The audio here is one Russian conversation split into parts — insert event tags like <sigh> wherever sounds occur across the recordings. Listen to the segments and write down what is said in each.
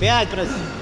Пять проси.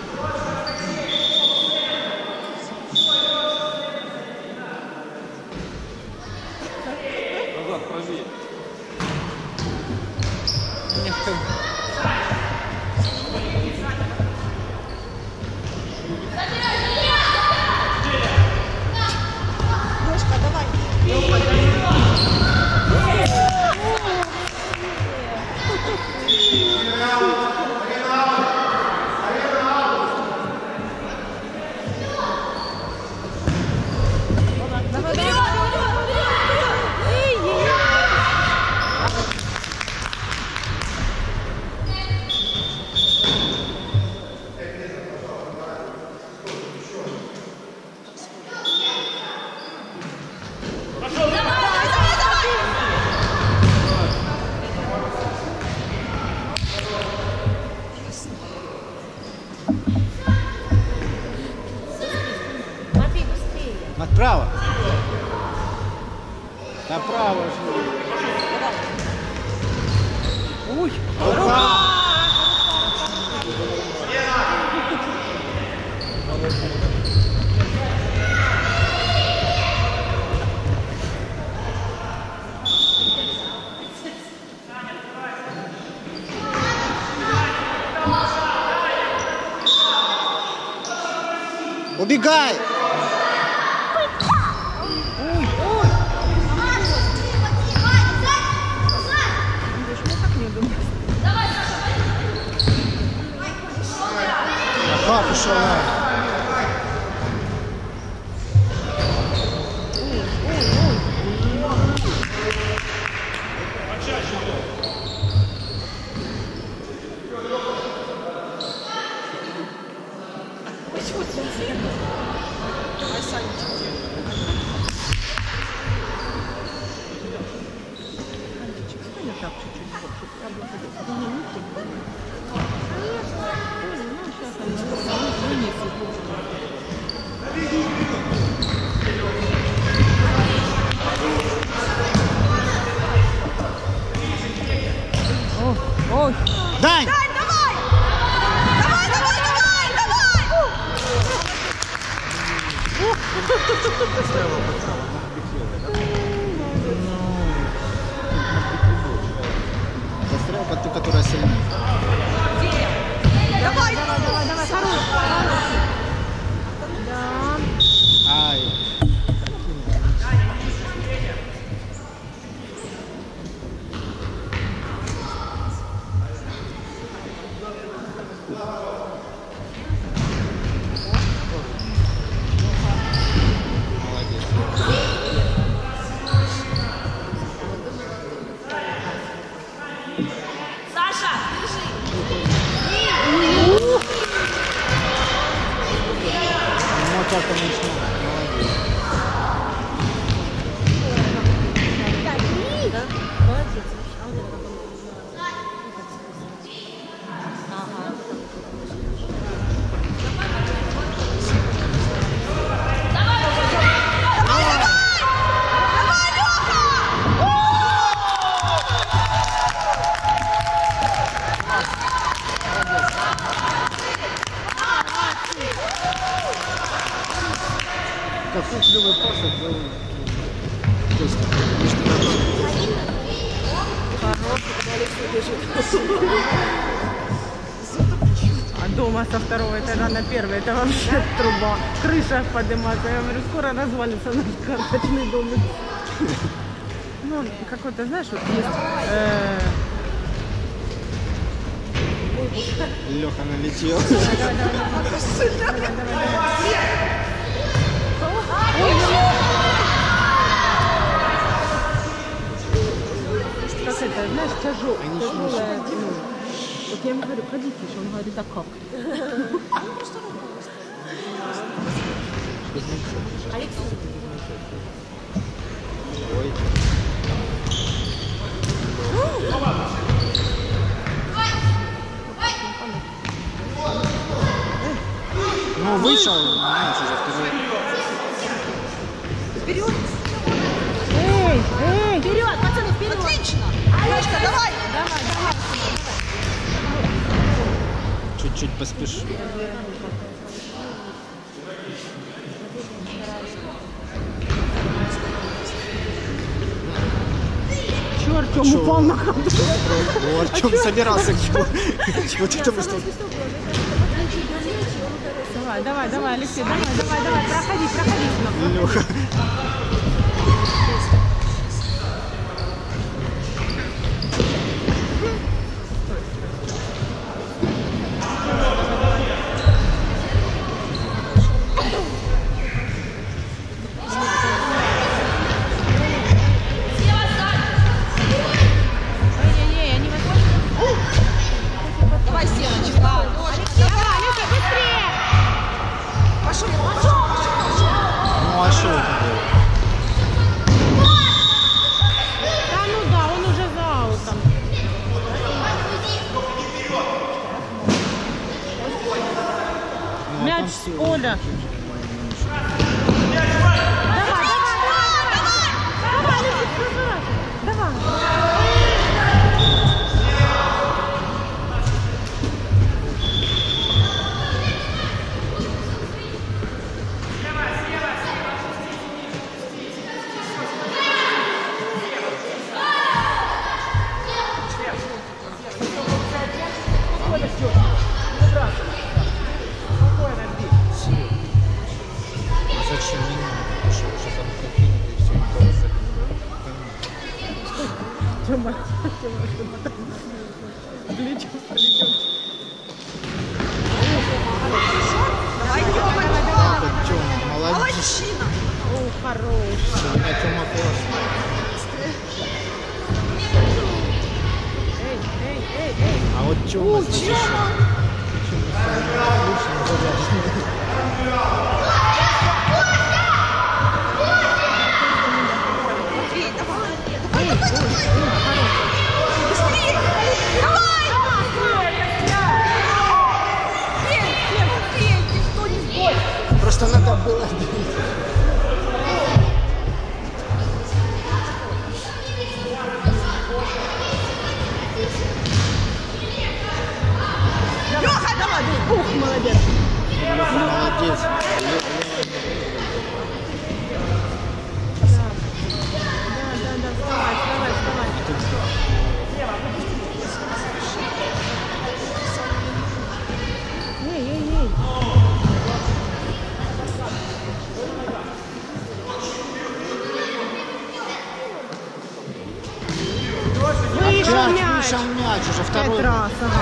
Быстрее. Направо. Же. Ой, Убегай! Хорошо, Ну, так, Крыша поднимается. Я говорю, скоро развалится наш карточный домик. Ну, какой-то, знаешь, вот есть... э, Леха налетел. как это, знаешь, тяжелое. ну, вот я ему говорю, ходи тише, он говорит, а как? Ой. Ну, вышел, знаете, за второй. Вперед! Эй, эй! Вперед, пацаны, вперед! Отлично! Алешка, давай! Чуть-чуть поспешу. Чё? упал на ходу? О, Артем собирался к <laughs> нему. Вот это мы что- Давай, давай, давай, Алексей, давай, давай, давай, проходи, проходи. Леха. Зачем не надо? Потому что уже там прикинули и все, и голоса без Тема, Тема, Молодчина! О, хорош! Тема классный. Эй, эй, эй, эй! А вот Тема... О, Troça,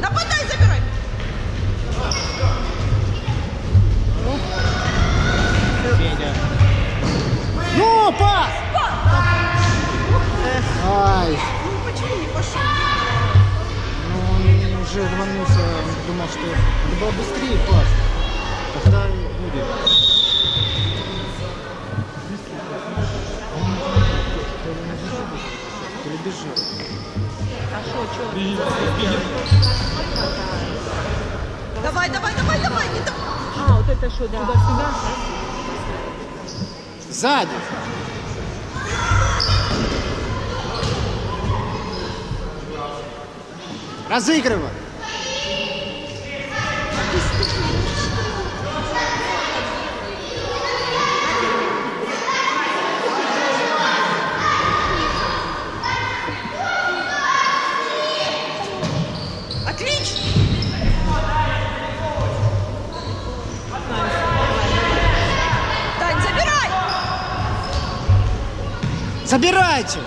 Нападай! Сзади. Разыгрывай. Собирайте!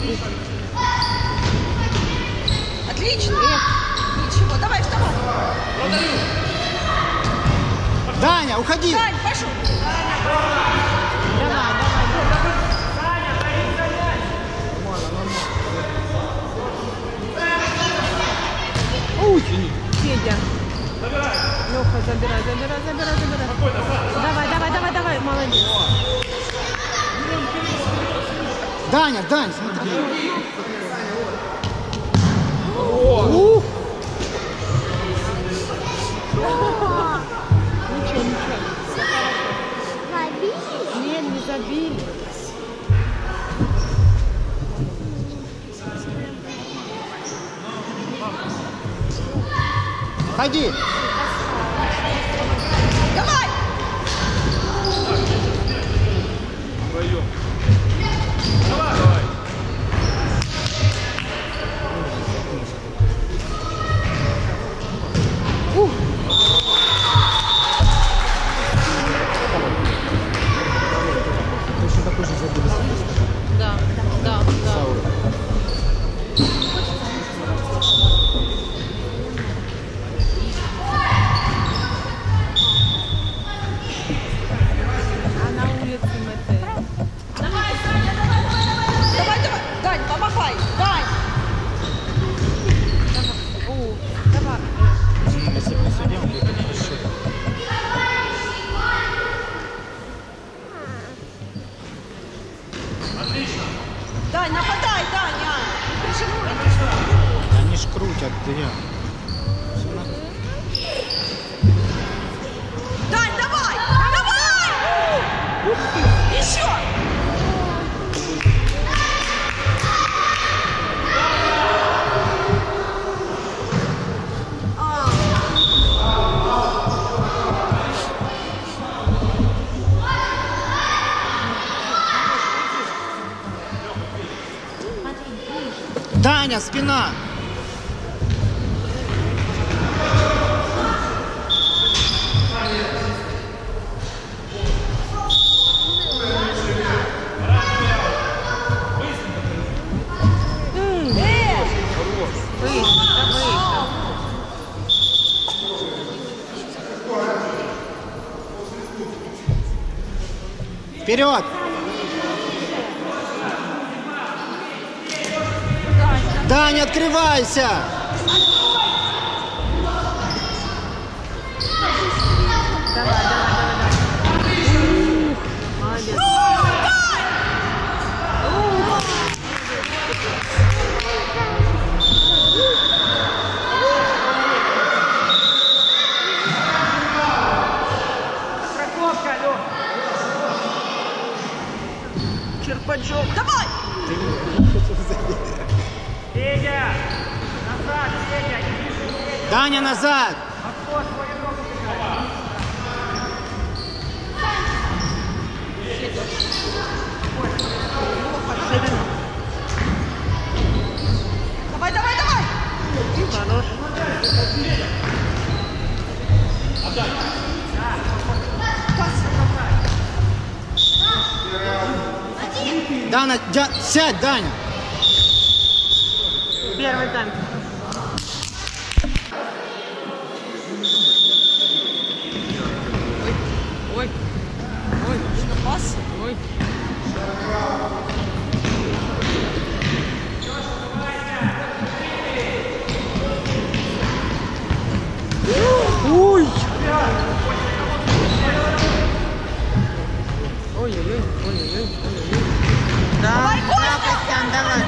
Леха! Отлично! Ничего, давай вставай. Даня, уходи! Дань, пошел! ученик. Федя. Забирай. Леха, забирай, забирай, забирай, забирай. Спокойно, давай, давай, давай, давай, молодец. Даня, Даня, смотри. О! Ух! Ничего, ничего. Забили? Нет, не забили. Ходи. Давай! Давай! Даня, спина! Вперед! Даня, Даня, назад! Давай, давай, давай! Хорош. Дана, дя- сядь, Даня! Ой-ой-ой, ой-ой-ой, ой-ой-ой. Да, да, Костян, давай.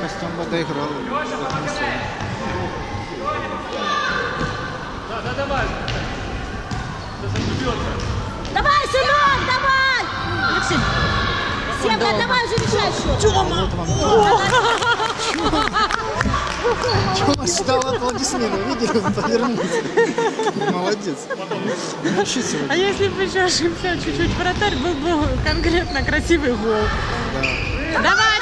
Костюм подоиграл. Да, да, давай. Да зашибется. Давай, сынок, давай! Максим, Сева, давай уже решай счет. Вот вам. <laughs> Тёма ждал аплодисментов, видели, он повернулся. Молодец. Вообще А если бы еще ошибся чуть-чуть вратарь, был бы конкретно красивый гол. Да. Давай,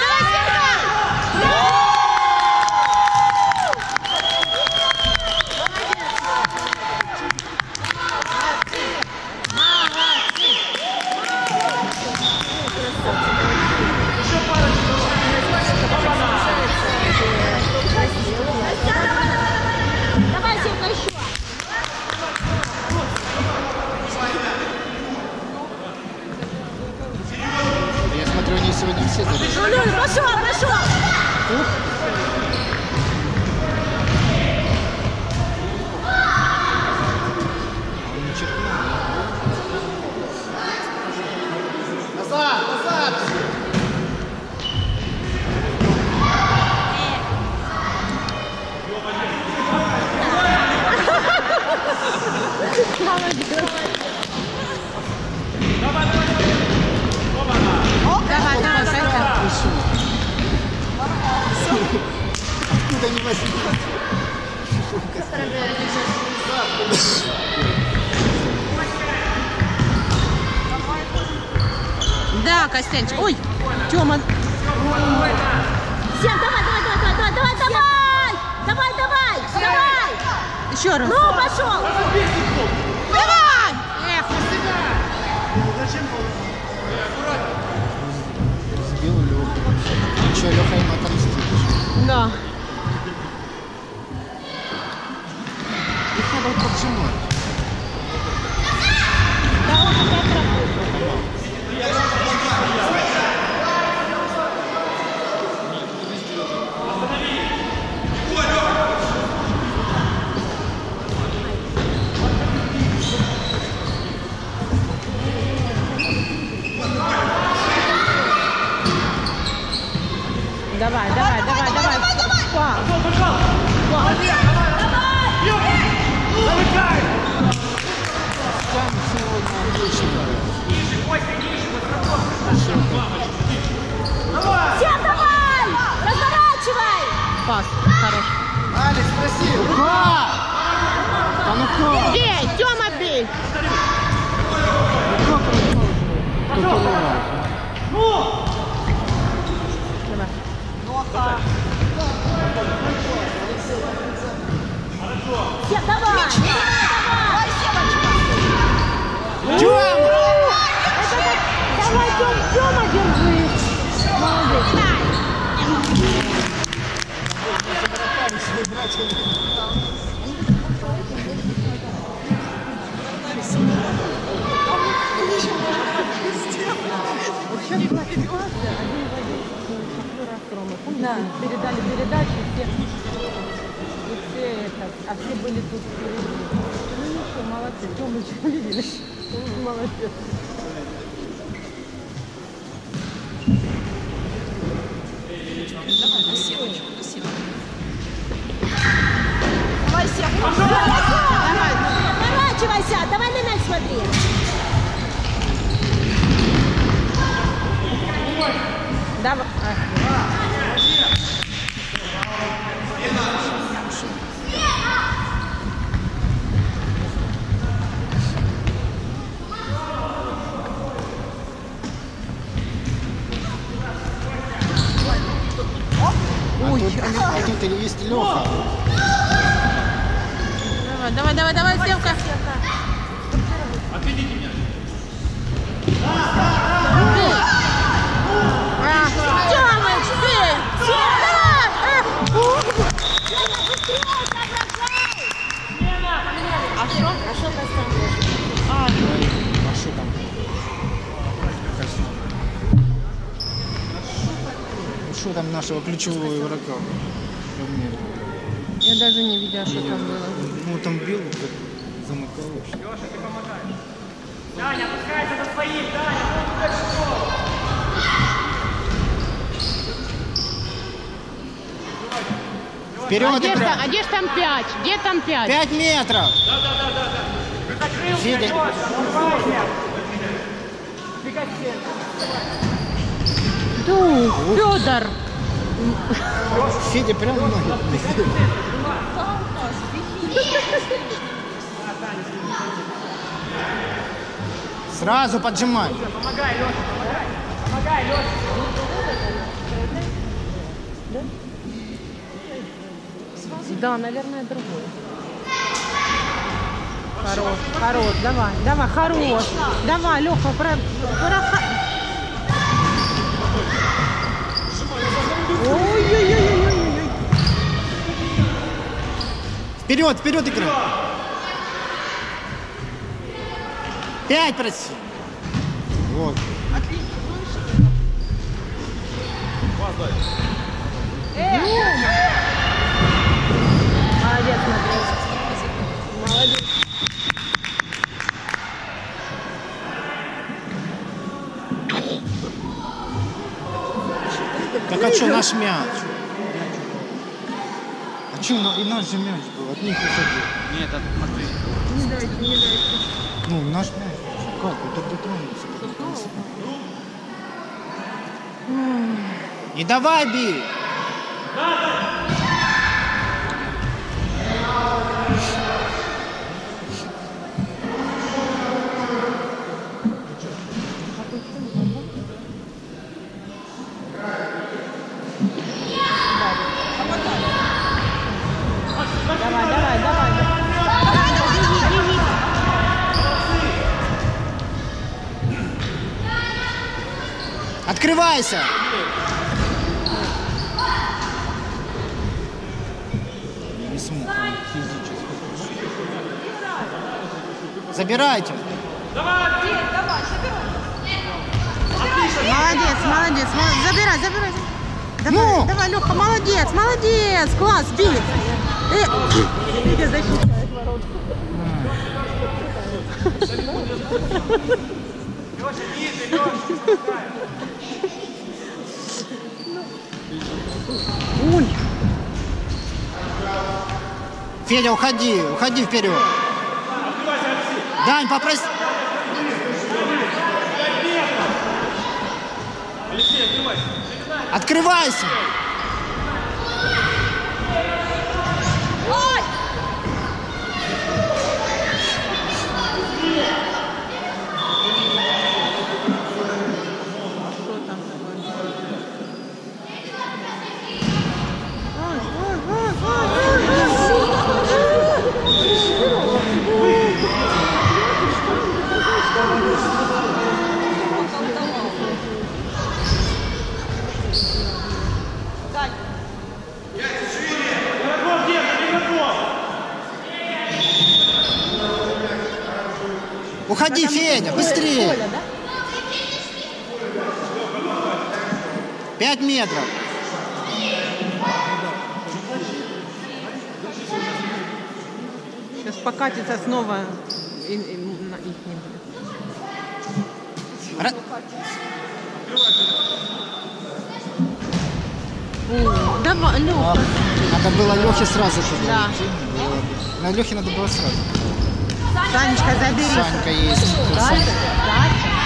Помните, передали передачи, все, и все это, а все были тут впереди. Ну ничего, молодцы. Тёмыч, <laughs> видели? Молодец. Давай, Севка! Давай! Поворачивайся! Давай на мяч смотри! Давай. Давай, Севка. А, Тёмыч, бей! Сюда! А что? А что ты А что там? Что там нашего ключевого игрока? Я даже не видела, что там было. Ну там бил, как замыкал вообще. Даня, опускайся за своих, Даня, вот так что. Вперед, А где, там- а где ж там пять? Где там пять? Пять метров! Закрылся, Федя. Лёша, врубайся. Ду, Федор. Федя прям ноги. Сразу поджимай. Помогай, Лёша, помогай. Помогай, Лёша. Да, наверное, другой. Хорош, хорош, давай, давай, хорош. Давай, Леха, про, про... Ой-ой-ой-ой-ой. Вперед, вперед играй. Пять проси. Вот. Молодец, Матвей. Молодец. Так а что наш мяч? Что, и наш же мяч был, от них уходил. Нет, это Матвей. Не дайте, не дайте. Ну, наш мяч. Как? Это дотронулся. И давай бей. Открывайся. Я не смог он физически. Забирайте. Молодец, молодец, молодец. Забирай, забирай. Давай, Ну! давай, Леха, молодец, молодец. Класс, бей. Э, защищает ворот. Лёша, ниже, Лёша. Ой, Федя, уходи, уходи вперед. Дань, попроси. Открывайся. Уходи, Федя, быстрее. Коля, да? Пять метров. Сейчас покатится снова и, и на их не будет. Ра- О, давай, Лёха. Надо было Лехе сразу туда Да. На Лехе надо было сразу. Санечка, забери. Санька есть. Дальше, Санька. дальше.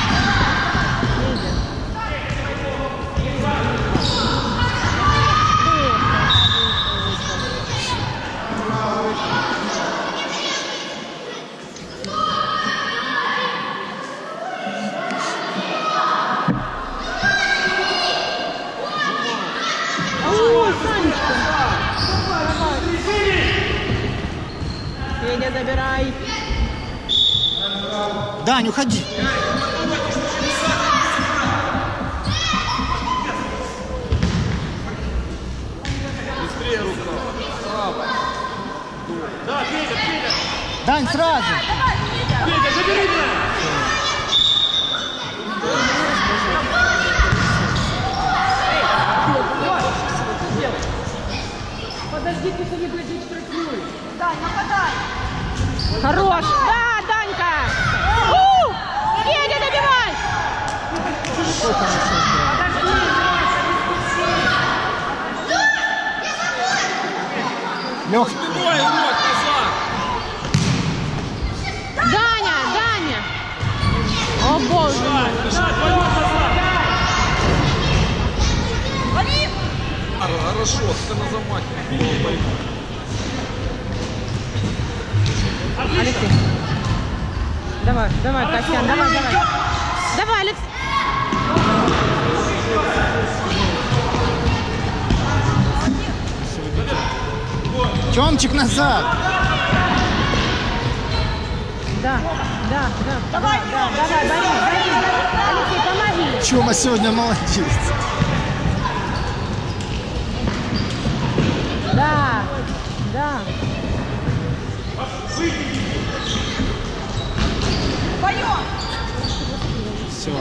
Ой, Дань, уходи. Да, Федя, Федя! Дань, сразу. Федя, забери меня! Дань, нападай! Хорош. Да, Данька. У! Федя, добивай. Лех! Даня, Даня. О, боже! Хорошо, ты на замахе. Алексей. Давай, давай, давай, давай. Давай, Тёмчик назад. Да, да, да. Давай, да, давай, Борис, Борис. Алексей, помоги. Тёма сегодня молодец. Да, да. Поем! Все.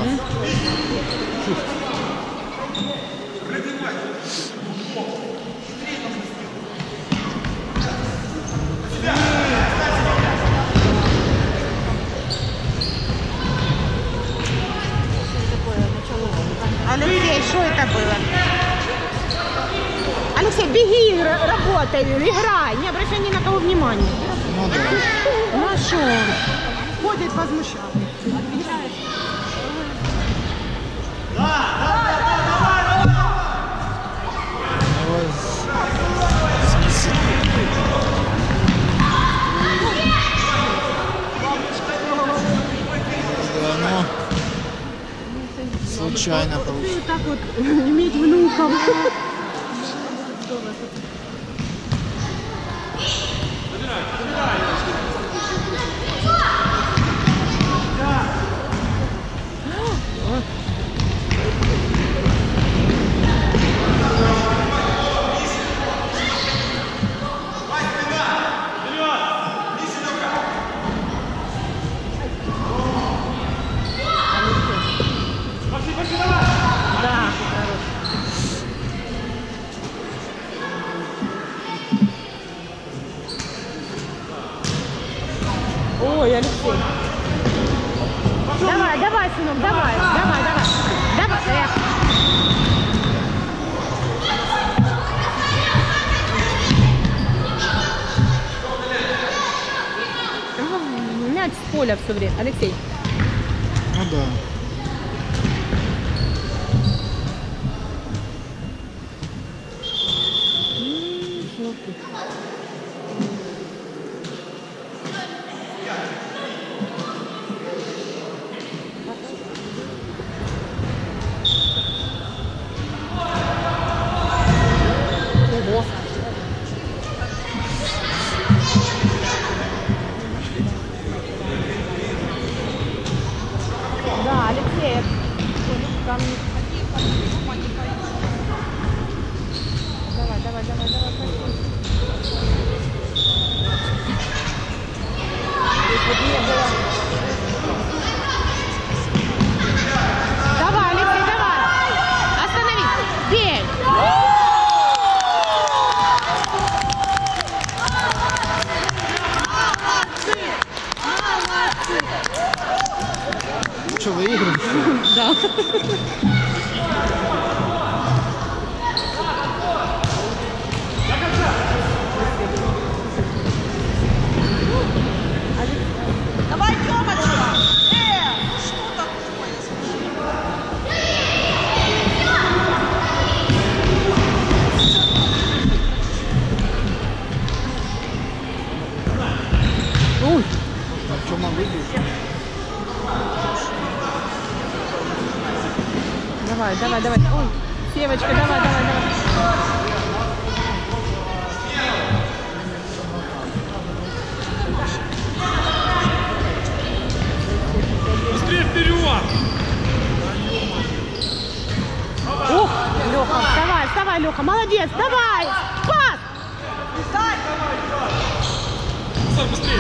Алексей, что это было? Алексей, беги, работай, играй, не обращай ни на кого внимания. Ну да. Ну а что? Ходит возмущаться. Случайно получилось. Так вот <laughs> иметь внуков. sobre Alexei. Вперед! Ух, Леха, вставай, вставай, Леха, молодец, давай, пас! Сам быстрее!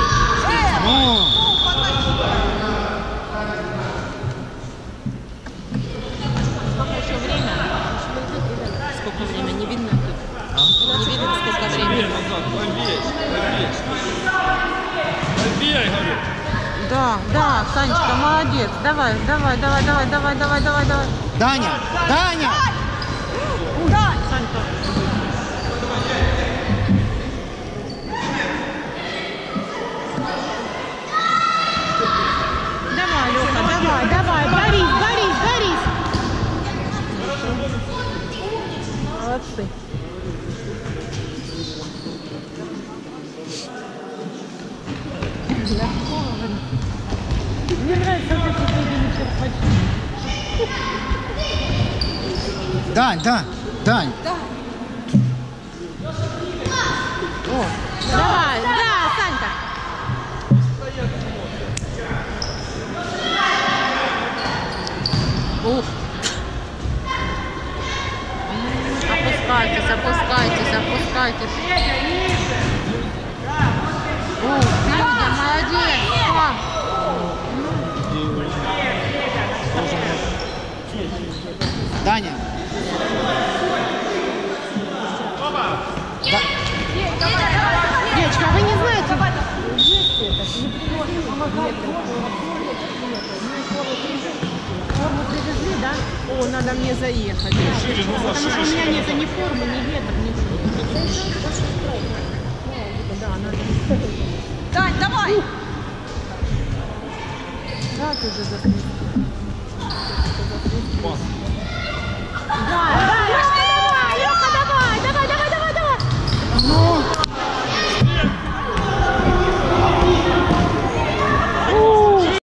Сколько еще время? Сколько время? Не видно тут. Не видно, сколько времени. назад, побей, побей. Побей, говорю. Да, да, Санечка, молодец. Давай, давай, давай, давай, давай, давай, давай, давай. Даня! Даня! Санька. Давай, Леха, давай, давай, борись, борись, борись. Молодцы. Бегали черпачки. Дань, Дань, Дань. Давай, да, Санька. Ух. Опускайтесь, опускайтесь, опускайтесь. Ух, Федя, молодец. О, Даня. Девочка, а вы не знаете? Форму привезли, да? О, надо мне заехать. Потому что у меня нет ни формы, ни ветра, ничего. Да, надо. Дань, давай! Да, ты же заснула. Пас. One.